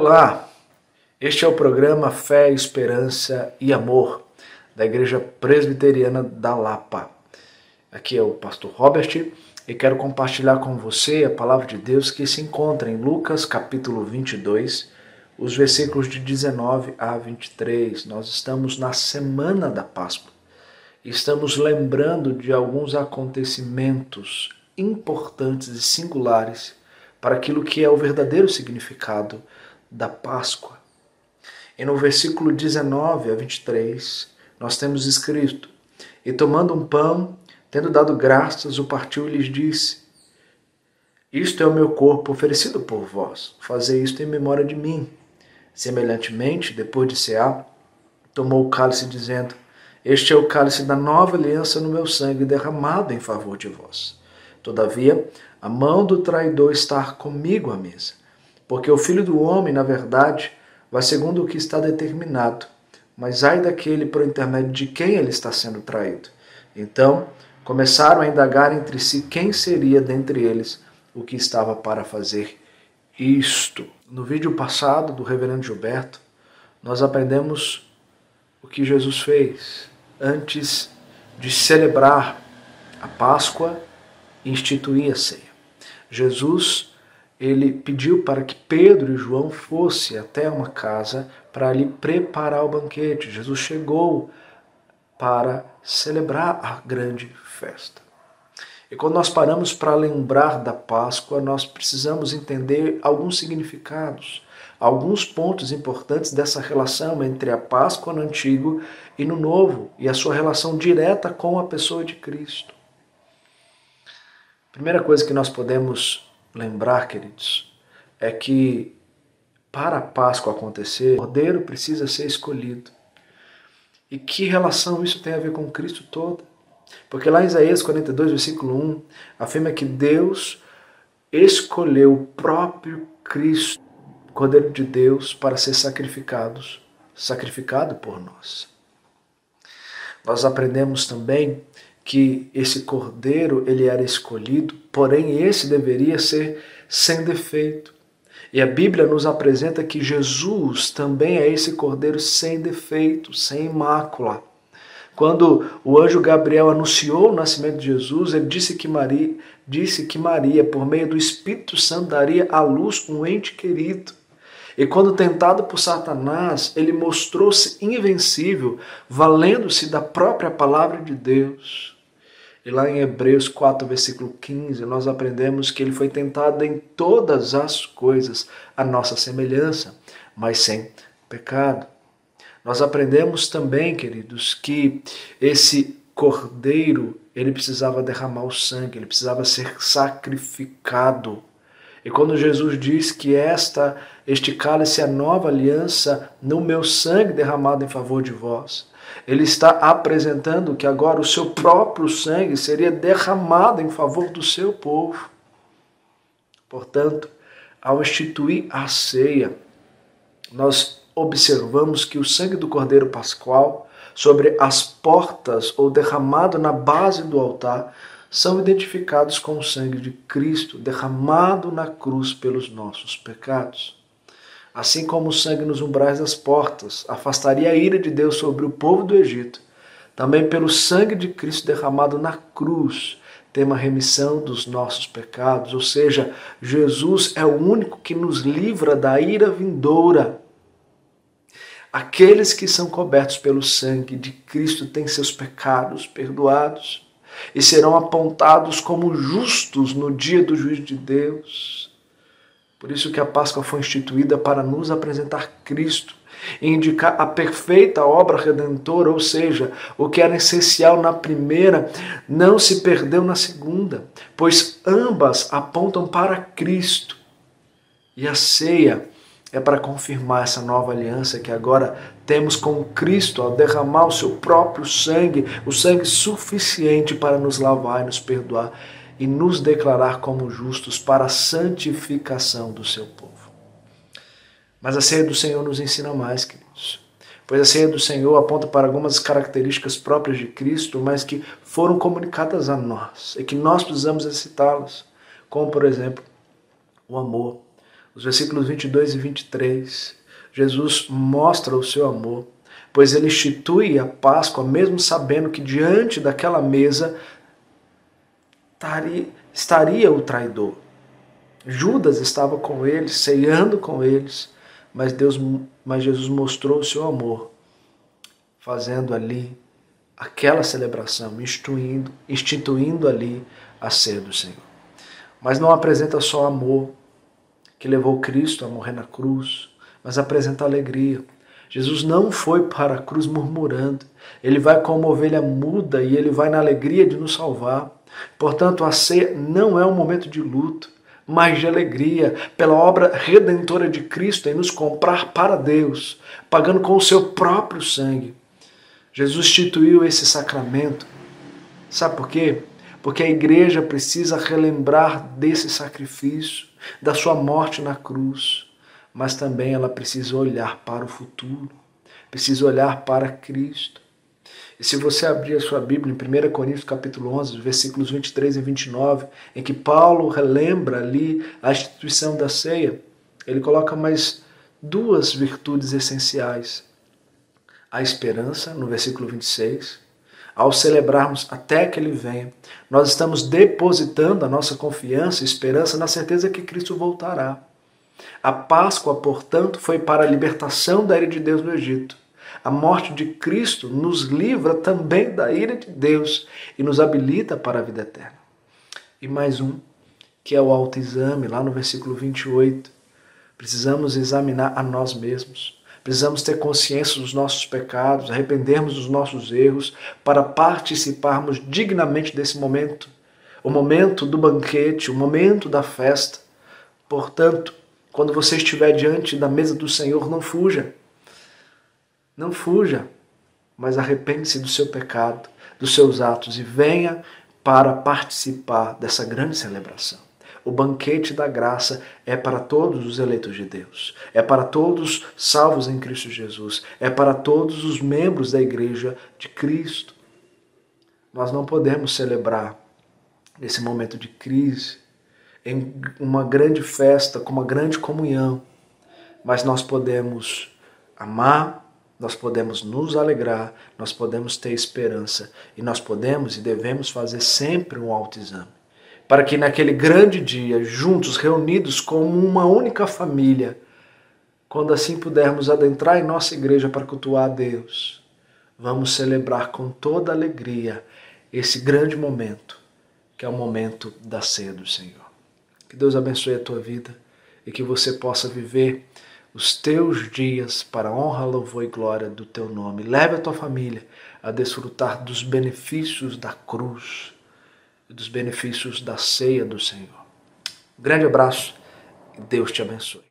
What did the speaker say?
Olá, este é o programa Fé, Esperança e Amor da Igreja Presbiteriana da Lapa. Aqui é o pastor Robert e quero compartilhar com você a palavra de Deus que se encontra em Lucas capítulo 22, os versículos de 19 a 23. Nós estamos na semana da Páscoa. Estamos lembrando de alguns acontecimentos importantes e singulares para aquilo que é o verdadeiro significado da Páscoa. E no versículo 19 a 23, nós temos escrito: E tomando um pão, tendo dado graças, o partiu e lhes disse: Isto é o meu corpo oferecido por vós, fazei isto em memória de mim. Semelhantemente, depois de cear, tomou o cálice, dizendo: Este é o cálice da nova aliança no meu sangue, derramado em favor de vós. Todavia, a mão do traidor está comigo à mesa. Porque o filho do homem, na verdade, vai segundo o que está determinado, mas ai daquele por intermédio de quem ele está sendo traído. Então começaram a indagar entre si quem seria dentre eles o que estava para fazer isto. No vídeo passado do Reverendo Gilberto, nós aprendemos o que Jesus fez antes de celebrar a Páscoa e instituir a ceia. Jesus ele pediu para que Pedro e João fossem até uma casa para ali preparar o banquete. Jesus chegou para celebrar a grande festa. E quando nós paramos para lembrar da Páscoa, nós precisamos entender alguns significados, alguns pontos importantes dessa relação entre a Páscoa no Antigo e no Novo, e a sua relação direta com a pessoa de Cristo. Primeira coisa que nós podemos lembrar, queridos, é que para a Páscoa acontecer, o cordeiro precisa ser escolhido. E que relação isso tem a ver com Cristo todo? Porque lá em Isaías 42, versículo 1, afirma que Deus escolheu o próprio Cristo, Cordeiro de Deus, para ser sacrificados, sacrificado por nós. Nós aprendemos também que esse cordeiro ele era escolhido, porém esse deveria ser sem defeito. E a Bíblia nos apresenta que Jesus também é esse cordeiro sem defeito, sem mácula. Quando o anjo Gabriel anunciou o nascimento de Jesus, ele disse que Maria, disse que Maria, por meio do Espírito Santo, daria à luz um ente querido. E quando tentado por Satanás, ele mostrou-se invencível, valendo-se da própria palavra de Deus. E lá em Hebreus 4, versículo 15, nós aprendemos que ele foi tentado em todas as coisas, a nossa semelhança, mas sem pecado. Nós aprendemos também, queridos, que esse cordeiro, ele precisava derramar o sangue, ele precisava ser sacrificado. E quando Jesus diz que esta este cálice é a nova aliança no meu sangue derramado em favor de vós, ele está apresentando que agora o seu próprio sangue seria derramado em favor do seu povo. Portanto, ao instituir a ceia, nós observamos que o sangue do Cordeiro Pascual sobre as portas ou derramado na base do altar são identificados com o sangue de Cristo derramado na cruz pelos nossos pecados assim como o sangue nos umbrais das portas afastaria a ira de Deus sobre o povo do Egito, também pelo sangue de Cristo derramado na cruz, tem uma remissão dos nossos pecados, ou seja, Jesus é o único que nos livra da ira vindoura. Aqueles que são cobertos pelo sangue de Cristo têm seus pecados perdoados e serão apontados como justos no dia do juízo de Deus. Por isso que a Páscoa foi instituída para nos apresentar Cristo e indicar a perfeita obra redentora, ou seja, o que era essencial na primeira não se perdeu na segunda, pois ambas apontam para Cristo. E a ceia é para confirmar essa nova aliança que agora temos com Cristo ao derramar o seu próprio sangue, o sangue suficiente para nos lavar e nos perdoar e nos declarar como justos para a santificação do seu povo. Mas a ceia do Senhor nos ensina mais, queridos. Pois a ceia do Senhor aponta para algumas características próprias de Cristo, mas que foram comunicadas a nós e que nós precisamos excitá-las, como, por exemplo, o amor. os versículos 22 e 23, Jesus mostra o seu amor, pois ele institui a Páscoa, mesmo sabendo que diante daquela mesa estaria o traidor. Judas estava com eles, ceando com eles, mas Deus, mas Jesus mostrou o seu amor, fazendo ali aquela celebração, instituindo, instituindo ali a ceia do Senhor. Mas não apresenta só amor, que levou Cristo a morrer na cruz, mas apresenta alegria. Jesus não foi para a cruz murmurando, ele vai como ovelha muda e ele vai na alegria de nos salvar. Portanto, a ceia não é um momento de luto, mas de alegria pela obra redentora de Cristo em nos comprar para Deus, pagando com o seu próprio sangue. Jesus instituiu esse sacramento. Sabe por quê? Porque a igreja precisa relembrar desse sacrifício, da sua morte na cruz, mas também ela precisa olhar para o futuro, precisa olhar para Cristo. E se você abrir a sua Bíblia em 1 Coríntios capítulo 11, versículos 23 e 29, em que Paulo relembra ali a instituição da ceia, ele coloca mais duas virtudes essenciais. A esperança, no versículo 26, ao celebrarmos até que ele venha, nós estamos depositando a nossa confiança e esperança na certeza que Cristo voltará. A Páscoa, portanto, foi para a libertação da ira de Deus no Egito. A morte de Cristo nos livra também da ira de Deus e nos habilita para a vida eterna. E mais um, que é o autoexame, lá no versículo 28. Precisamos examinar a nós mesmos. Precisamos ter consciência dos nossos pecados, arrependermos dos nossos erros para participarmos dignamente desse momento, o momento do banquete, o momento da festa. Portanto, quando você estiver diante da mesa do Senhor, não fuja. Não fuja, mas arrepende-se do seu pecado, dos seus atos e venha para participar dessa grande celebração. O banquete da graça é para todos os eleitos de Deus, é para todos salvos em Cristo Jesus, é para todos os membros da igreja de Cristo. Nós não podemos celebrar nesse momento de crise em uma grande festa, com uma grande comunhão, mas nós podemos amar nós podemos nos alegrar, nós podemos ter esperança e nós podemos e devemos fazer sempre um autoexame. Para que naquele grande dia, juntos, reunidos como uma única família, quando assim pudermos adentrar em nossa igreja para cultuar a Deus, vamos celebrar com toda alegria esse grande momento, que é o momento da ceia do Senhor. Que Deus abençoe a tua vida e que você possa viver os teus dias para a honra, louvor e glória do teu nome. Leve a tua família a desfrutar dos benefícios da cruz e dos benefícios da ceia do Senhor. Um grande abraço e Deus te abençoe.